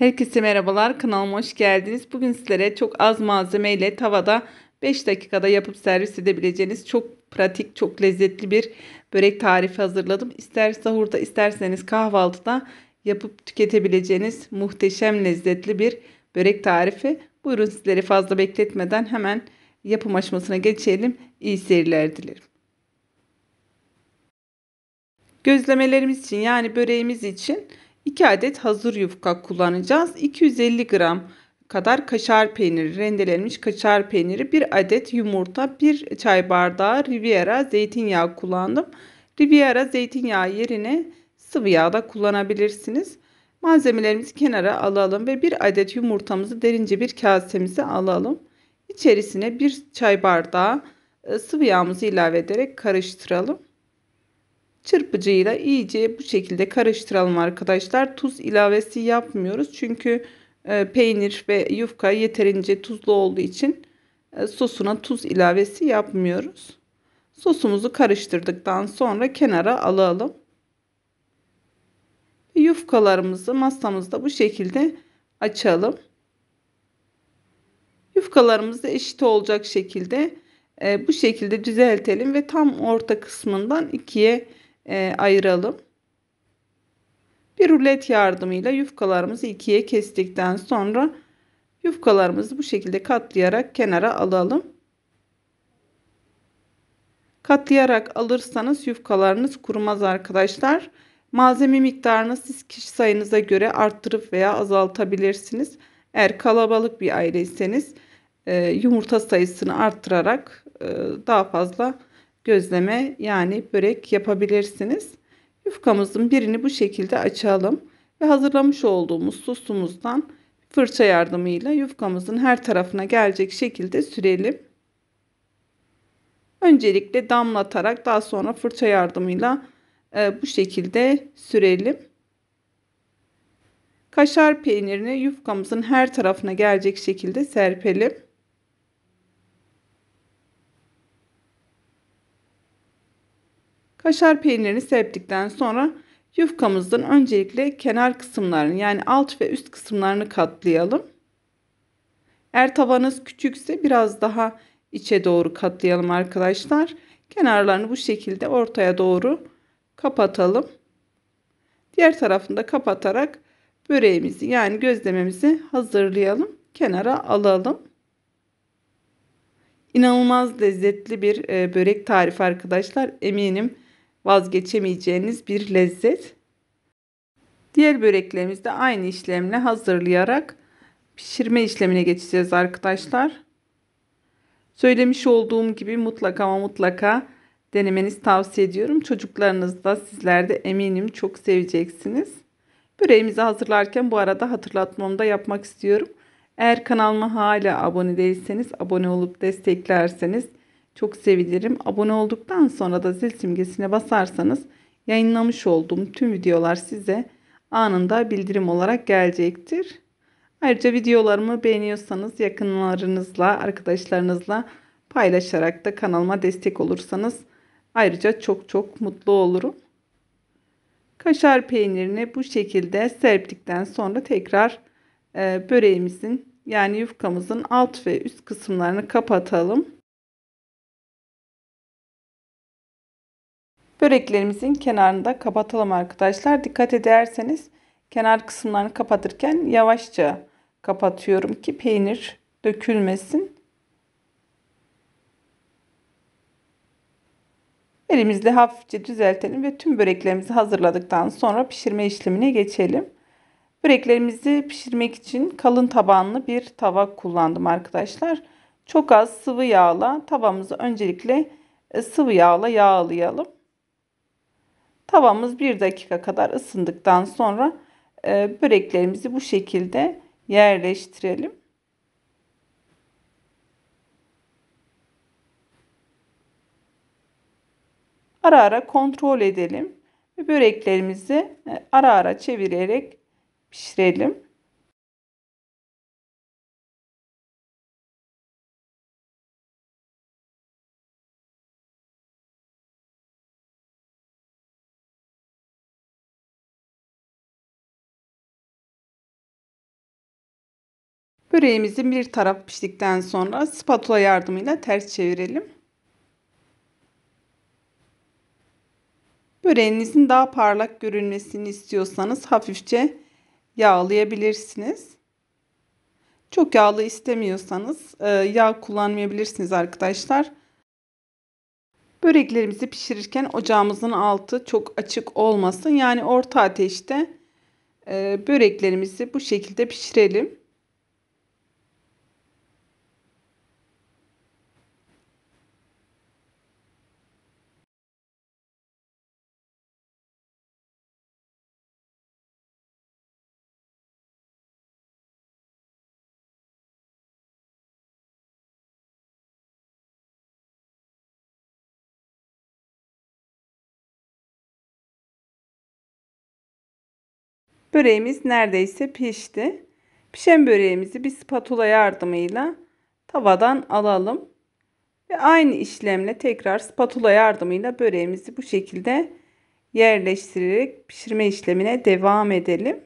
Herkese merhabalar kanalıma hoş geldiniz. Bugün sizlere çok az malzeme ile tavada 5 dakikada yapıp servis edebileceğiniz çok pratik çok lezzetli bir börek tarifi hazırladım. İster sahurda isterseniz kahvaltıda yapıp tüketebileceğiniz muhteşem lezzetli bir börek tarifi. Buyurun sizleri fazla bekletmeden hemen yapım aşamasına geçelim. İyi seyirler dilerim. Gözlemelerimiz için yani böreğimiz için 2 adet hazır yufka kullanacağız. 250 gram kadar kaşar peyniri, rendelenmiş kaşar peyniri, 1 adet yumurta, 1 çay bardağı Riviera zeytinyağı kullandım. Riviera zeytinyağı yerine sıvı yağ da kullanabilirsiniz. Malzemelerimizi kenara alalım ve 1 adet yumurtamızı derince bir kasemize alalım. İçerisine 1 çay bardağı e, sıvı yağımızı ilave ederek karıştıralım. Çırpıcıyla iyice bu şekilde karıştıralım arkadaşlar. Tuz ilavesi yapmıyoruz. Çünkü e, peynir ve yufka yeterince tuzlu olduğu için e, sosuna tuz ilavesi yapmıyoruz. Sosumuzu karıştırdıktan sonra kenara alalım. Yufkalarımızı masamızda bu şekilde açalım. Yufkalarımızı eşit olacak şekilde e, bu şekilde düzeltelim ve tam orta kısmından ikiye e, ayıralım. Bir rulet yardımıyla yufkalarımızı ikiye kestikten sonra yufkalarımızı bu şekilde katlayarak kenara alalım. Katlayarak alırsanız yufkalarınız kurumaz arkadaşlar. Malzeme miktarını siz kişi sayınıza göre arttırıp veya azaltabilirsiniz. Eğer kalabalık bir aileyseniz e, yumurta sayısını arttırarak e, daha fazla gözleme yani börek yapabilirsiniz. Yufkamızın birini bu şekilde açalım ve hazırlamış olduğumuz sosumuzdan fırça yardımıyla yufkamızın her tarafına gelecek şekilde sürelim. Öncelikle damlatarak daha sonra fırça yardımıyla e, bu şekilde sürelim. Kaşar peynirini yufkamızın her tarafına gelecek şekilde serpelim. Kaşar peynirini serptikten sonra yufkamızın öncelikle kenar kısımlarını yani alt ve üst kısımlarını katlayalım. Eğer tavanız küçükse biraz daha içe doğru katlayalım arkadaşlar. Kenarlarını bu şekilde ortaya doğru kapatalım. Diğer tarafını da kapatarak böreğimizi yani gözlememizi hazırlayalım. Kenara alalım. İnanılmaz lezzetli bir e, börek tarifi arkadaşlar. Eminim vazgeçemeyeceğiniz bir lezzet. Diğer böreklerimizi de aynı işlemle hazırlayarak pişirme işlemine geçeceğiz arkadaşlar. Söylemiş olduğum gibi mutlaka ama mutlaka denemenizi tavsiye ediyorum. Çocuklarınız da sizler de eminim çok seveceksiniz. Böreğimizi hazırlarken bu arada hatırlatmamı da yapmak istiyorum. Eğer kanalıma hala abone değilseniz abone olup desteklerseniz çok sevinirim. Abone olduktan sonra da zil simgesine basarsanız yayınlamış olduğum tüm videolar size anında bildirim olarak gelecektir. Ayrıca videolarımı beğeniyorsanız yakınlarınızla, arkadaşlarınızla paylaşarak da kanalıma destek olursanız ayrıca çok çok mutlu olurum. Kaşar peynirini bu şekilde serptikten sonra tekrar e, böreğimizin yani yufkamızın alt ve üst kısımlarını kapatalım. Böreklerimizin kenarını da kapatalım arkadaşlar. Dikkat ederseniz kenar kısımlarını kapatırken yavaşça kapatıyorum ki peynir dökülmesin. Elimizle hafifçe düzeltelim ve tüm böreklerimizi hazırladıktan sonra pişirme işlemine geçelim. Böreklerimizi pişirmek için kalın tabanlı bir tava kullandım arkadaşlar. Çok az sıvı yağla tavamızı öncelikle e, sıvı yağla yağlayalım. Tavamız bir dakika kadar ısındıktan sonra e, böreklerimizi bu şekilde yerleştirelim. Ara ara kontrol edelim ve böreklerimizi e, ara ara çevirerek pişirelim. Böreğimizin bir taraf piştikten sonra spatula yardımıyla ters çevirelim. Böreğinizin daha parlak görünmesini istiyorsanız hafifçe yağlayabilirsiniz. Çok yağlı istemiyorsanız e, yağ kullanmayabilirsiniz arkadaşlar. Böreklerimizi pişirirken ocağımızın altı çok açık olmasın. Yani orta ateşte e, böreklerimizi bu şekilde pişirelim. Böreğimiz neredeyse pişti. Pişen böreğimizi bir spatula yardımıyla tavadan alalım. Ve aynı işlemle tekrar spatula yardımıyla böreğimizi bu şekilde yerleştirerek pişirme işlemine devam edelim.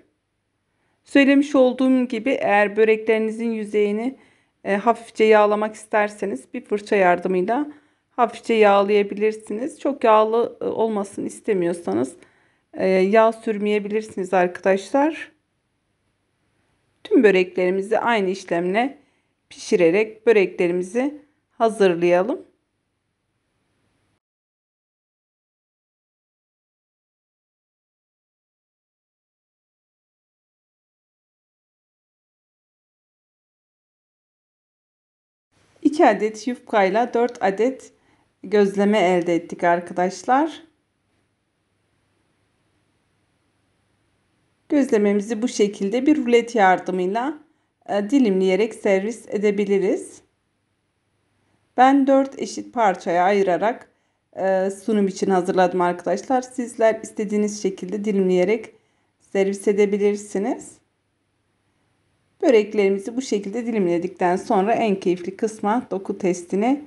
Söylemiş olduğum gibi eğer böreklerinizin yüzeyini e, hafifçe yağlamak isterseniz bir fırça yardımıyla hafifçe yağlayabilirsiniz. Çok yağlı e, olmasını istemiyorsanız yağ sürmeyebilirsiniz arkadaşlar. Tüm böreklerimizi aynı işlemle pişirerek böreklerimizi hazırlayalım. İki adet yufkayla 4 adet gözleme elde ettik arkadaşlar. Gözlememizi bu şekilde bir rulet yardımıyla e, dilimleyerek servis edebiliriz. Ben 4 eşit parçaya ayırarak e, sunum için hazırladım arkadaşlar. Sizler istediğiniz şekilde dilimleyerek servis edebilirsiniz. Böreklerimizi bu şekilde dilimledikten sonra en keyifli kısma doku testine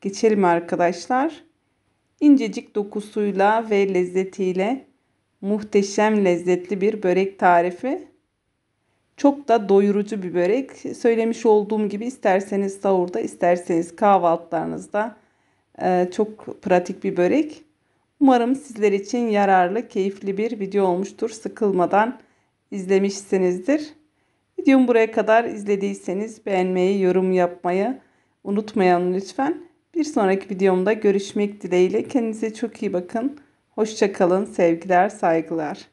geçelim arkadaşlar. İncecik dokusuyla ve lezzetiyle muhteşem lezzetli bir börek tarifi. Çok da doyurucu bir börek. Söylemiş olduğum gibi isterseniz sahurda isterseniz kahvaltılarınızda e, çok pratik bir börek. Umarım sizler için yararlı, keyifli bir video olmuştur. Sıkılmadan izlemişsinizdir. Videomu buraya kadar izlediyseniz beğenmeyi, yorum yapmayı unutmayın lütfen. Bir sonraki videomda görüşmek dileğiyle. Kendinize çok iyi bakın. Hoşçakalın, sevgiler, saygılar.